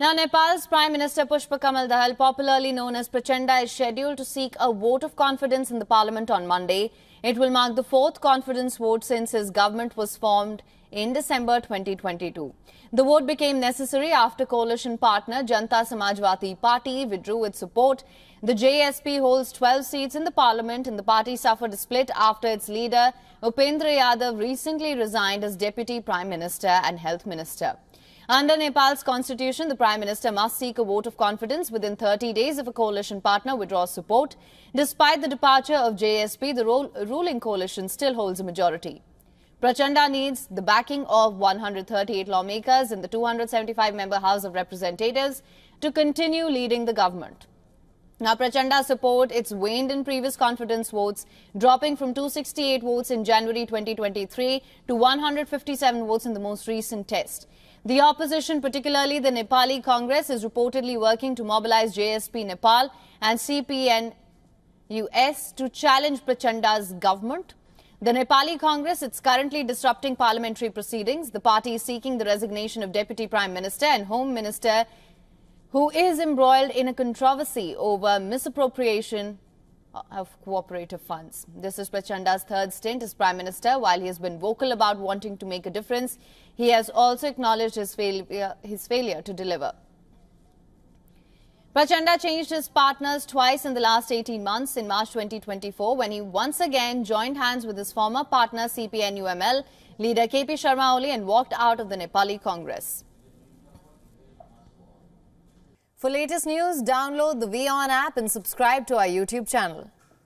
Now, Nepal's Prime Minister Pushpa Kamal Dahal, popularly known as Prachanda, is scheduled to seek a vote of confidence in the parliament on Monday. It will mark the fourth confidence vote since his government was formed in December 2022. The vote became necessary after coalition partner Janta Samajwadi Party withdrew its support. The JSP holds 12 seats in the parliament and the party suffered a split after its leader Upendra Yadav recently resigned as deputy prime minister and health minister. Under Nepal's constitution, the Prime Minister must seek a vote of confidence within 30 days if a coalition partner withdraws support. Despite the departure of JSP, the ruling coalition still holds a majority. Prachanda needs the backing of 138 lawmakers in the 275-member House of Representatives to continue leading the government. Now, Prachanda's support, it's waned in previous confidence votes, dropping from 268 votes in January 2023 to 157 votes in the most recent test. The opposition, particularly the Nepali Congress, is reportedly working to mobilize JSP Nepal and CPN US to challenge Prachanda's government. The Nepali Congress is currently disrupting parliamentary proceedings. The party is seeking the resignation of Deputy Prime Minister and Home Minister who is embroiled in a controversy over misappropriation of cooperative funds. This is Prachanda's third stint as Prime Minister. While he has been vocal about wanting to make a difference, he has also acknowledged his failure, his failure to deliver. Prachanda changed his partners twice in the last 18 months in March 2024 when he once again joined hands with his former partner CPN-UML leader KP Sharma Oli and walked out of the Nepali Congress. For latest news, download the WION app and subscribe to our YouTube channel.